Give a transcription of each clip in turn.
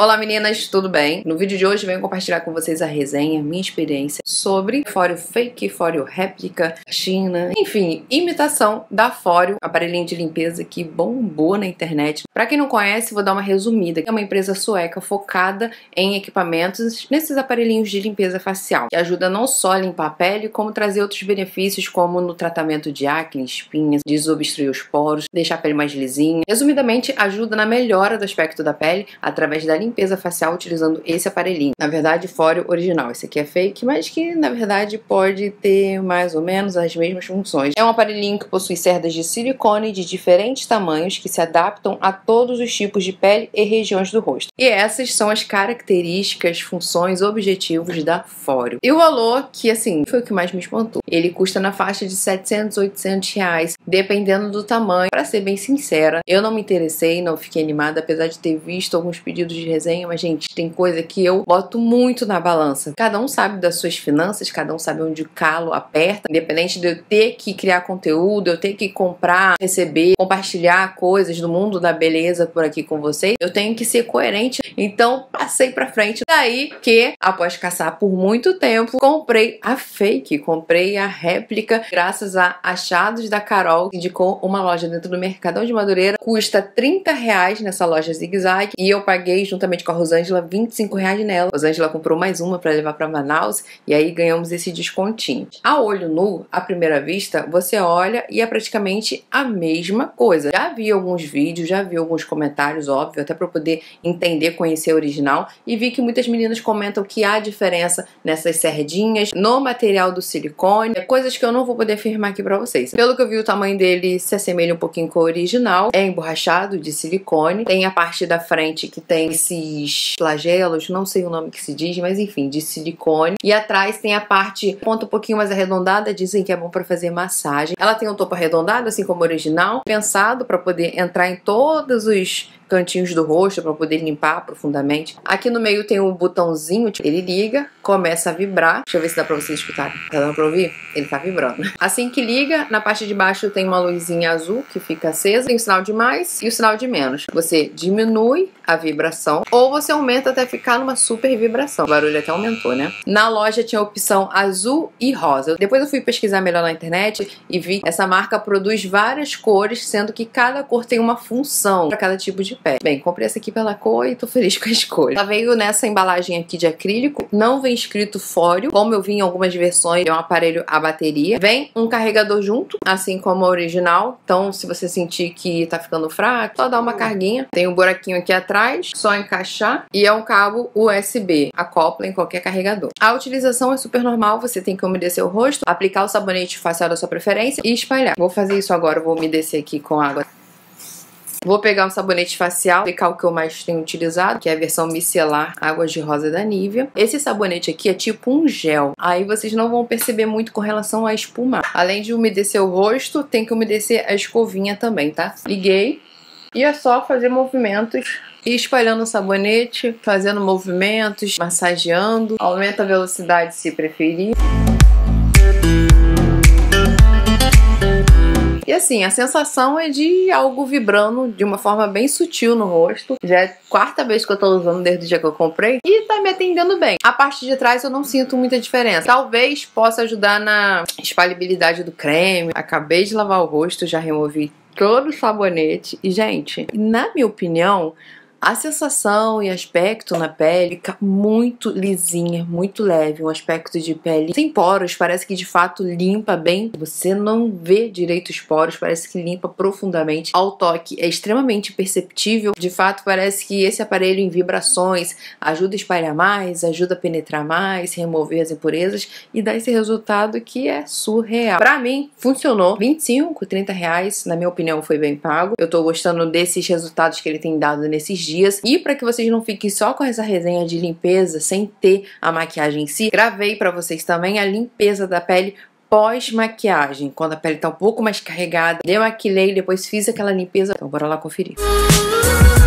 Olá meninas, tudo bem? No vídeo de hoje venho compartilhar com vocês a resenha, minha experiência sobre fóreo fake, fóreo réplica, China, enfim, imitação da fóreo, aparelhinho de limpeza que bombou na internet. Para quem não conhece, vou dar uma resumida. É uma empresa sueca focada em equipamentos nesses aparelhinhos de limpeza facial, que ajuda não só a limpar a pele, como trazer outros benefícios como no tratamento de acne, espinhas, desobstruir os poros, deixar a pele mais lisinha. Resumidamente, ajuda na melhora do aspecto da pele através da limpeza facial utilizando esse aparelhinho. Na verdade, fora o original. Esse aqui é fake, mas que na verdade pode ter mais ou menos as mesmas funções. É um aparelhinho que possui cerdas de silicone de diferentes tamanhos que se adaptam a todos os tipos de pele e regiões do rosto. E essas são as características, funções, objetivos da Fóreo. E o valor, que assim, foi o que mais me espantou. Ele custa na faixa de 700, 800 reais, dependendo do tamanho. Para ser bem sincera, eu não me interessei, não fiquei animada, apesar de ter visto alguns pedidos de resenha, mas gente, tem coisa que eu boto muito na balança. Cada um sabe das suas finanças, cada um sabe onde o calo aperta, independente de eu ter que criar conteúdo, eu ter que comprar, receber, compartilhar coisas do mundo da beleza por aqui com vocês, eu tenho que ser coerente. Então, passei para frente. Daí que, após caçar por muito tempo, comprei a fake, comprei a réplica, graças a achados da Carol, que indicou uma loja dentro do Mercadão de Madureira, custa 30 reais nessa loja Zig Zag e eu paguei juntamente com a Rosângela 25 reais nela. Rosângela comprou mais uma para levar para Manaus e aí ganhamos esse descontinho. A olho nu, à primeira vista, você olha e é praticamente a mesma coisa. Já vi alguns vídeos, já vi alguns comentários, óbvio, até para poder entender, conhecer a original e vi que muitas meninas comentam que há diferença nessas cerdinhas, no material do silicone, é coisas que eu não vou poder afirmar aqui para vocês. Pelo que eu vi, o tamanho dele se assemelha um pouquinho com o original, é emborrachado de silicone, tem a parte da frente que tem esses flagelos, não sei o nome que se diz, mas enfim, de silicone. E atrás tem a parte ponta um pouquinho mais arredondada, dizem que é bom para fazer massagem. Ela tem um topo arredondado, assim como o original, pensado para poder entrar em todos os cantinhos do rosto para poder limpar profundamente. Aqui no meio tem um botãozinho, ele liga, começa a vibrar. Deixa eu ver se dá para vocês escutarem. Tá dando para ouvir? Ele tá vibrando. Assim que liga, na parte de baixo tem uma luzinha azul que fica acesa, tem o sinal de mais e o sinal de menos. Você diminui a vibração ou você aumenta até ficar numa super vibração. O barulho até aumentou, né? Na loja tinha a opção azul e rosa. Depois eu fui pesquisar melhor na internet e vi essa marca produz várias cores, sendo que cada cor tem uma função para cada tipo de pele. Bem, comprei essa aqui pela cor e tô feliz com a escolha. Ela veio nessa embalagem aqui de acrílico, não vem escrito fóreo, como eu vi em algumas versões, é um aparelho a bateria. Vem um carregador junto, assim como a original, então se você sentir que tá ficando fraco, só dá uma carguinha. Tem um buraquinho aqui atrás, só encaixar, e é um cabo USB, acopla em qualquer carregador. A utilização é super normal, você tem que umedecer o rosto, aplicar o sabonete facial da sua preferência e espalhar. Vou fazer isso agora, vou umedecer aqui com água Vou pegar um sabonete facial, aplicar o que eu mais tenho utilizado, que é a versão micelar Águas de Rosa da Nivea. Esse sabonete aqui é tipo um gel. Aí vocês não vão perceber muito com relação a espumar. Além de umedecer o rosto, tem que umedecer a escovinha também, tá? Liguei. E é só fazer movimentos e espalhando o sabonete, fazendo movimentos, massageando. Aumenta a velocidade se preferir. E assim, a sensação é de algo vibrando de uma forma bem sutil no rosto. Já é a quarta vez que eu tô usando desde o dia que eu comprei e tá me atendendo bem. A parte de trás eu não sinto muita diferença. Talvez possa ajudar na espalhabilidade do creme. Acabei de lavar o rosto, já removi todo o sabonete. E, gente, na minha opinião, a sensação e aspecto na pele fica muito lisinha, muito leve, um aspecto de pele sem poros, parece que de fato limpa bem. Você não vê direito os poros, parece que limpa profundamente. Ao toque é extremamente perceptível. De fato, parece que esse aparelho em vibrações ajuda a espalhar mais, ajuda a penetrar mais, remover as impurezas e dá esse resultado que é surreal. Para mim, funcionou. 25, 30 reais, na minha opinião, foi bem pago. Eu tô gostando desses resultados que ele tem dado nesses dias. E para que vocês não fiquem só com essa resenha de limpeza sem ter a maquiagem em si, gravei para vocês também a limpeza da pele pós-maquiagem, quando a pele tá um pouco mais carregada. Demaquilei, depois fiz aquela limpeza. Então bora lá conferir. Música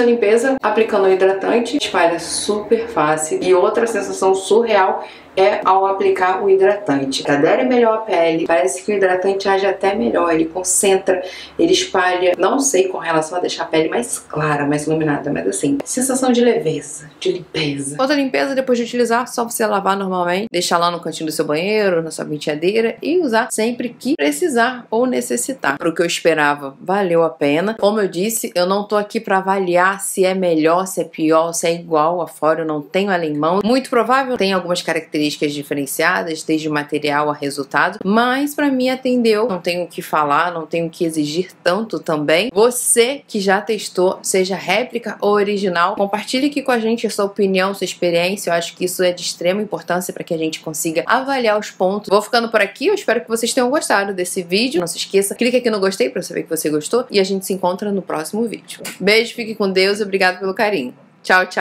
a limpeza aplicando o hidratante, espalha super fácil. E outra sensação surreal é ao aplicar o hidratante. Adere melhor a pele, parece que o hidratante age até melhor, ele concentra, ele espalha. Não sei com relação a deixar a pele mais clara, mais iluminada, mas assim, sensação de leveza, de limpeza. Outra limpeza, depois de utilizar, só você lavar normalmente, deixar lá no cantinho do seu banheiro, na sua penteadeira e usar sempre que precisar ou necessitar. Pro que eu esperava, valeu a pena. Como eu disse, eu não tô aqui para avaliar se é melhor, se é pior, se é igual a fora, eu não tenho ela em mão. Muito provável tem algumas características diferenciadas, desde material a resultado, mas para mim atendeu. Não tenho o que falar, não tenho o que exigir tanto também. Você que já testou, seja réplica ou original, compartilhe aqui com a gente a sua opinião, sua experiência. Eu acho que isso é de extrema importância para que a gente consiga avaliar os pontos. Vou ficando por aqui, eu espero que vocês tenham gostado desse vídeo. Não se esqueça, clique aqui no gostei para saber que você gostou e a gente se encontra no próximo vídeo. Beijo, fique com Deus e obrigado pelo carinho. Tchau, tchau.